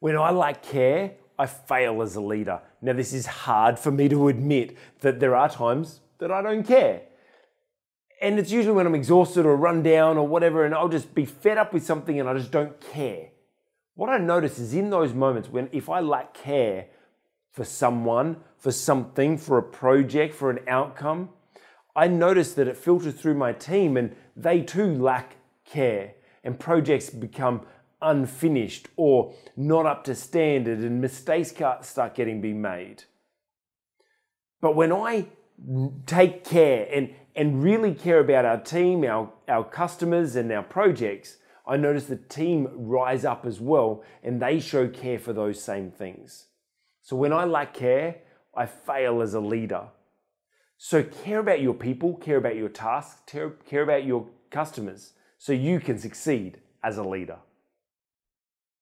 When I lack care, I fail as a leader. Now, this is hard for me to admit that there are times that I don't care. And it's usually when I'm exhausted or run down or whatever, and I'll just be fed up with something and I just don't care. What I notice is in those moments when if I lack care for someone, for something, for a project, for an outcome, I notice that it filters through my team and they too lack care and projects become unfinished or not up to standard and mistakes start getting being made. But when I take care and, and really care about our team, our, our customers, and our projects, I notice the team rise up as well and they show care for those same things. So when I lack care, I fail as a leader. So care about your people, care about your tasks, care about your customers so you can succeed as a leader.